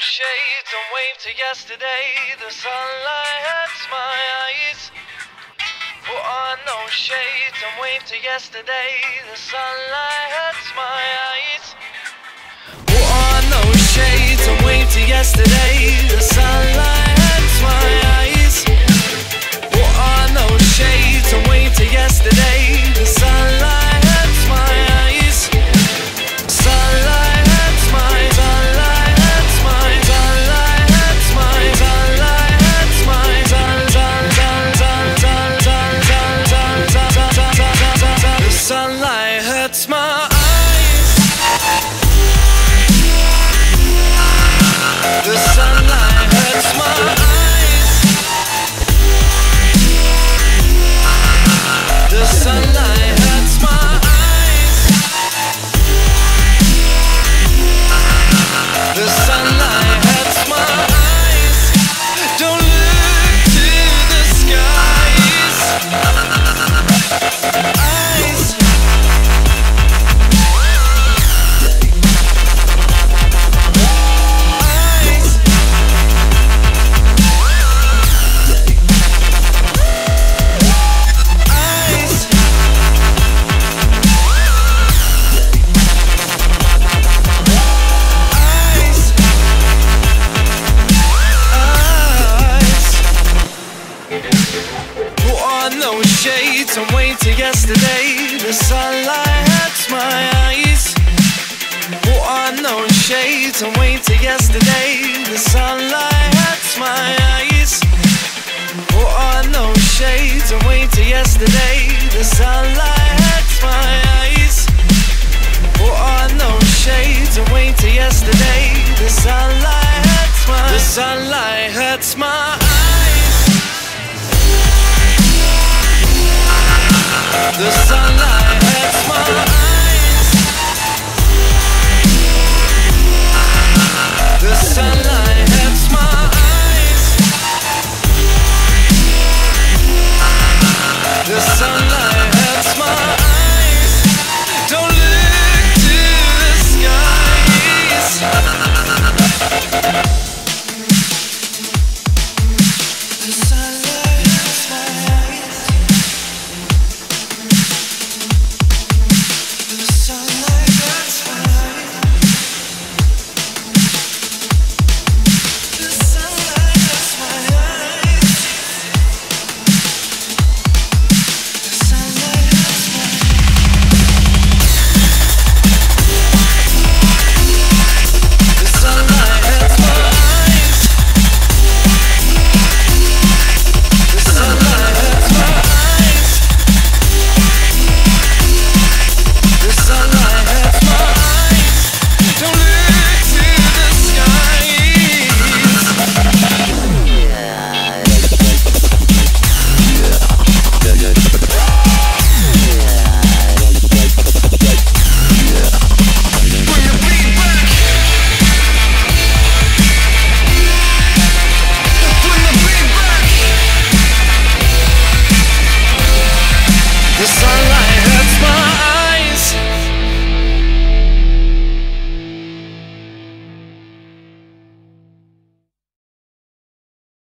shades and wave to yesterday. The sunlight hurts my eyes. Put on those shades and wave to yesterday. The sunlight hurts my eyes. Put on those shades and wave to yesterday. The sunlight hurts my eyes. Put on those shades and wave to yesterday. some way to yesterday. The sunlight hurts my eyes. Put on those shades and wait to yesterday. The sunlight hurts my eyes. Put on those shades and wait to yesterday. The sunlight hurts my eyes. Put on those shades and wait to yesterday. The sunlight hurts my. The sunlight hurts my. the sunlight.